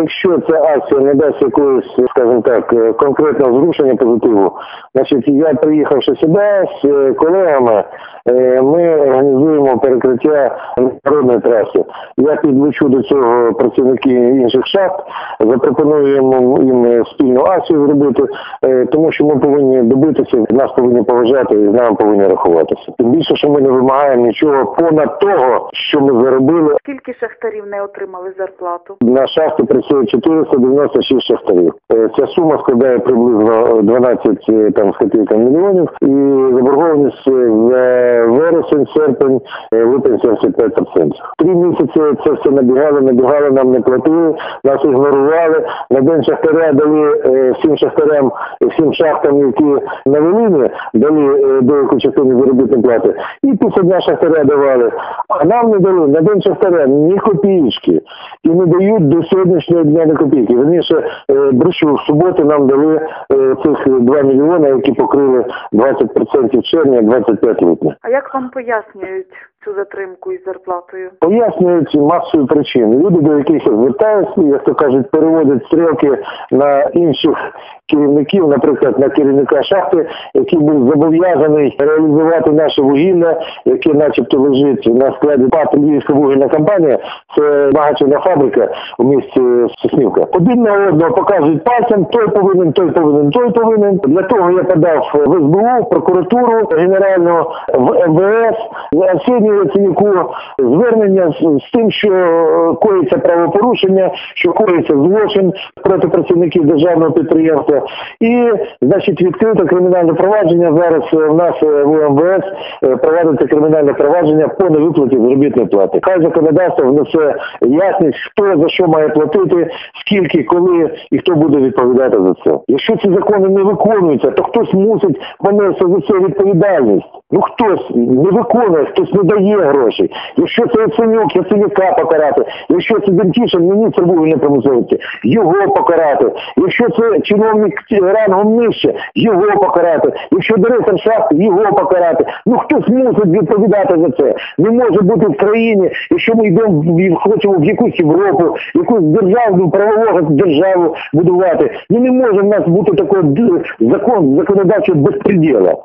якщо ця акція не дасть якогось, скажімо так, е, конкретного зрушення позитиву, значить я приїхавши сюди з е, колегами, е, ми організуємо перекриття міжнародної траси. Я підлучу до цього працівників інших шахт, запропоную їм, спільну акцію зробити, е, тому що ми повинні добитися, нас повинні поважати і з нами повинні рахуватися. Тим більше, що ми не вимагаємо нічого понад того, що ми заробили. Скільки шахтарів не отримали зарплату? На шахті працює 496 шахтарів. Е, Ця сума складає приблизно 12 е, там з копійками мільйонів, і заборгованість за вересень, серпень, липень 75%. Три місяці це все набігало, набігало, нам не платили, нас ігнорували. На день шахтаря дали е, всім шахтарям, всім шахтам, які на Волині, дали е, деяку частину заробітної плати. І після дня шахтаря давали. А нам не дали на день шахтаря ні копійки. І не дають до сьогоднішнього дня ні копійки. Верніше, е, брешу, в суботу нам дали цих 2 мільйони, які покрили 20% червня, 25 липня. А як вам пояснюють цю затримку із зарплатою? Пояснюють масою причин. Люди, до яких я звертаюся, як то кажуть, переводять стрілки на інших керівників, наприклад, на керівника шахти, який був зобов'язаний реалізувати наше вугілля, яке начебто лежить на складі ПАТ Львівська вугільна компанія, це багачена фабрика у місті Соснівка. Один на одного показують пальцем, той повинен, той повинен, той повинен. Для того я подав в СБУ, прокуратуру генеральну, в МВС, Арсенію Яценюку звернення з, з тим, що е, коїться правопорушення, що коїться злочин проти працівників державного підприємства. І, значить, відкрито кримінальне провадження. Зараз е, в нас е, в МВС проводиться кримінальне провадження по невиплаті заробітної плати. Хай законодавство внесе ясність, хто за що має платити, скільки, коли і хто буде відповідати за це. Якщо ці закони не виконуються, то хтось мусить понести за це відповідальність. Ну хтось не виконує, хтось не дає грошей. Якщо це Яценюк, Яценюка покарати, якщо це Демтішин, міністр вугільної промисловості, його покарати. Якщо це чиновник рангом нижче, його покарати. Якщо директор шахти, його покарати. Ну хтось мусить відповідати за це. Не може бути в країні, якщо ми йдемо хочемо в якусь Європу, якусь державну правову державу будувати. Ну не може в нас бути такого закон законодавчого безпреділа.